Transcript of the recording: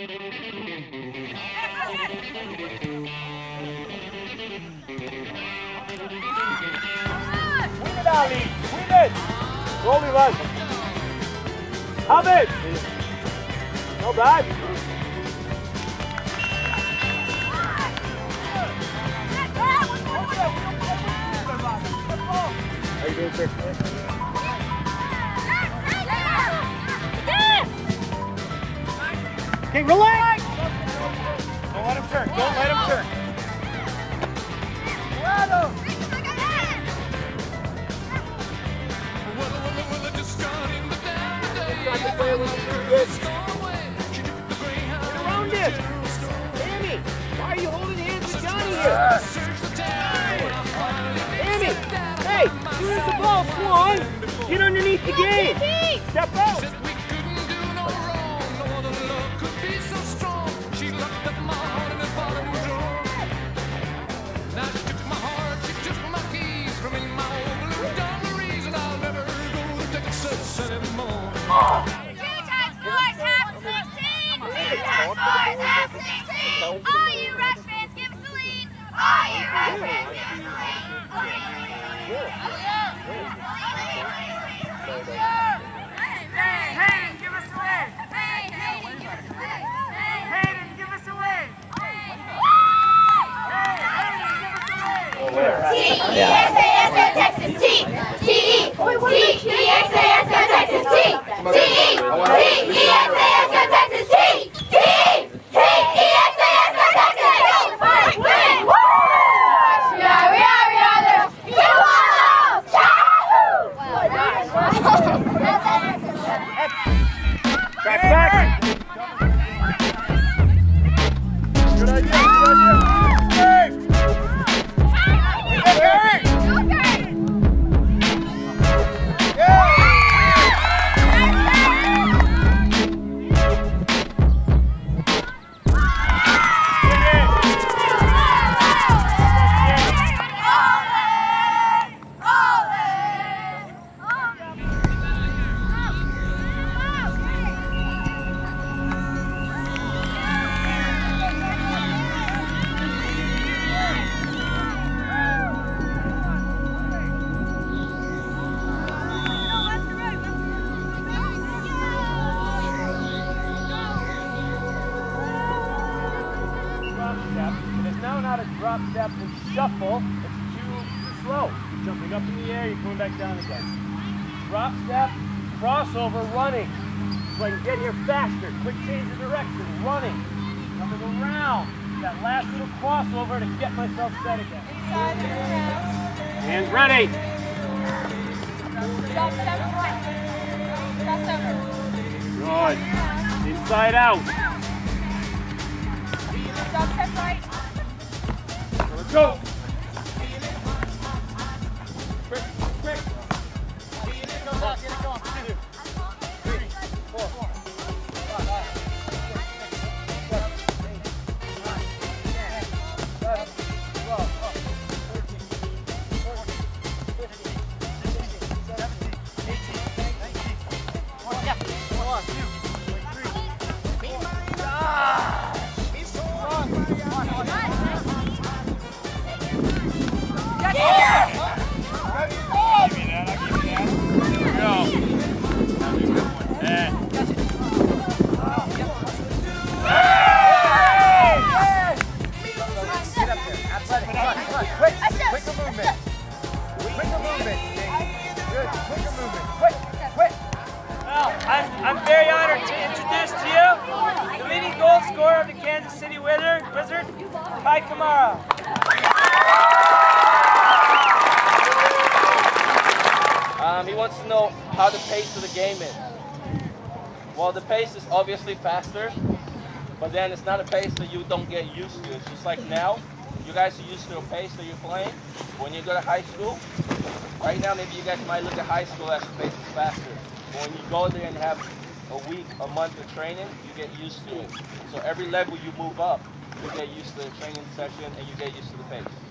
Win it, Ali. Win it. Goalie rush. Have it. Bad. How you doing, sir? Okay, relax. Don't let him turn. Don't let him turn. Around it. Amy, why are you holding hands with Johnny here? Amy, hey, here's the ball, Swan. Get underneath the game. Step out. All you Rush fans, give us a lead! All you Rush fans, give us a lead! Hayden, give us a win! Hayden, give us a win! Hayden, give us a win! T-E-X-A-S, go Texas! T! T-E! T-E-X-A-S, go Texas! T! T-E! T-E-X-A-S, go Texas! T! T-E! T-E-X-A-S, go Texas! Fight, win! We are, we are, we are the Kiwalos! Back, drop step and shuffle. It's too slow. You're jumping up in the air, you're coming back down again. Drop step, crossover, running. So I can get here faster. Quick change of direction, running. Coming around. That last little crossover to get myself set again. Hands ready. Drop step right. Crossover. Good. Inside out. Let's go. Kansas City Wizard, Wizard Kei Kamara. Um, he wants to know how the pace of the game is. Well, the pace is obviously faster, but then it's not a pace that you don't get used to. It's just like now, you guys are used to a pace that you're playing. When you go to high school, right now maybe you guys might look at high school as the pace is faster. But when you go there and have a week, a month of training, you get used to it. So every level you move up, you get used to the training session and you get used to the pace.